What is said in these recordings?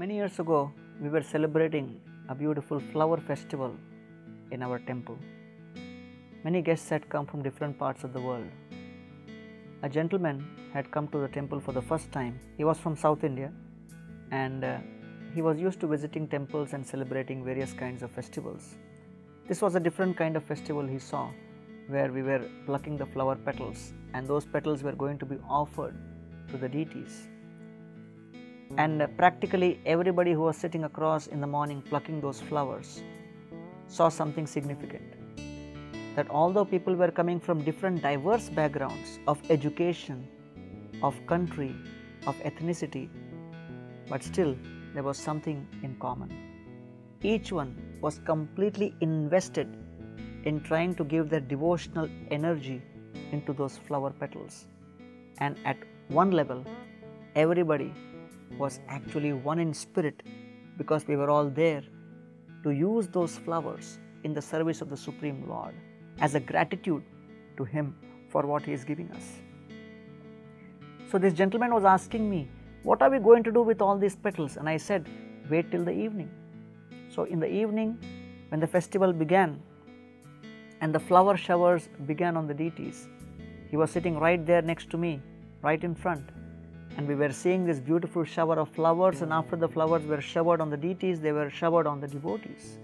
Many years ago, we were celebrating a beautiful flower festival in our temple. Many guests had come from different parts of the world. A gentleman had come to the temple for the first time. He was from South India and uh, he was used to visiting temples and celebrating various kinds of festivals. This was a different kind of festival he saw where we were plucking the flower petals and those petals were going to be offered to the deities. And practically everybody who was sitting across in the morning plucking those flowers saw something significant. That although people were coming from different diverse backgrounds of education, of country, of ethnicity, but still there was something in common. Each one was completely invested in trying to give their devotional energy into those flower petals. And at one level, everybody was actually one in spirit because we were all there to use those flowers in the service of the Supreme Lord as a gratitude to Him for what He is giving us. So, this gentleman was asking me, What are we going to do with all these petals? And I said, Wait till the evening. So, in the evening, when the festival began and the flower showers began on the deities, he was sitting right there next to me, right in front. And we were seeing this beautiful shower of flowers, and after the flowers were showered on the deities, they were showered on the devotees.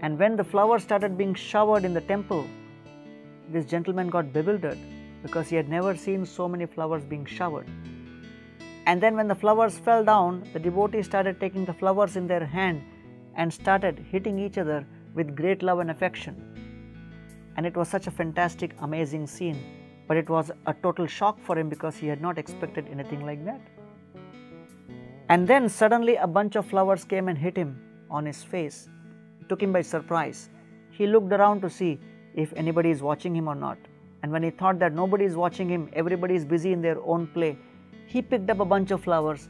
And when the flowers started being showered in the temple, this gentleman got bewildered because he had never seen so many flowers being showered. And then, when the flowers fell down, the devotees started taking the flowers in their hand and started hitting each other with great love and affection. And it was such a fantastic, amazing scene. But it was a total shock for him because he had not expected anything like that. And then suddenly a bunch of flowers came and hit him on his face. It took him by surprise. He looked around to see if anybody is watching him or not. And when he thought that nobody is watching him, everybody is busy in their own play, he picked up a bunch of flowers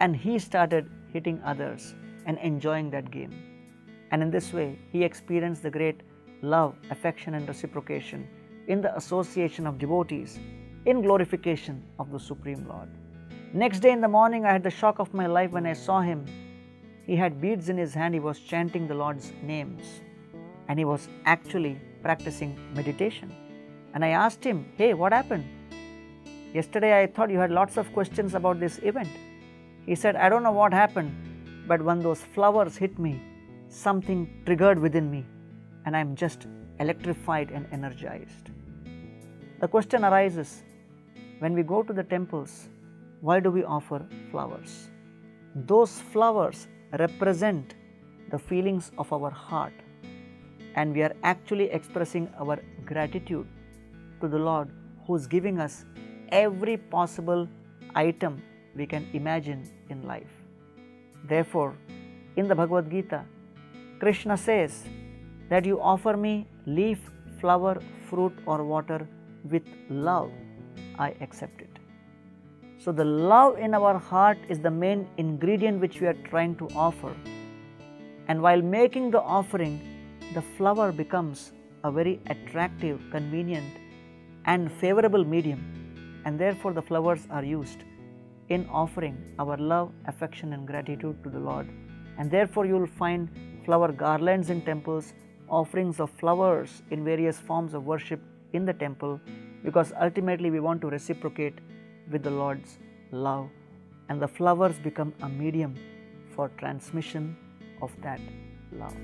and he started hitting others and enjoying that game. And in this way, he experienced the great love, affection, and reciprocation in the association of devotees in glorification of the Supreme Lord. Next day in the morning, I had the shock of my life when I saw him. He had beads in his hand, he was chanting the Lord's names, and he was actually practicing meditation. And I asked him, Hey, what happened? Yesterday I thought you had lots of questions about this event. He said, I don't know what happened, but when those flowers hit me, something triggered within me, and I'm just electrified and energized. The question arises when we go to the temples, why do we offer flowers? Those flowers represent the feelings of our heart, and we are actually expressing our gratitude to the Lord who's giving us every possible item we can imagine in life. Therefore, in the Bhagavad Gita, Krishna says that you offer me leaf, flower, fruit, or water with love, I accept it. So, the love in our heart is the main ingredient which we are trying to offer. And while making the offering, the flower becomes a very attractive, convenient, and favorable medium, and therefore the flowers are used in offering our love, affection, and gratitude to the Lord. And therefore, you will find flower garlands in temples, offerings of flowers in various forms of worship in the temple, because ultimately we want to reciprocate with the Lord's love, and the flowers become a medium for transmission of that love.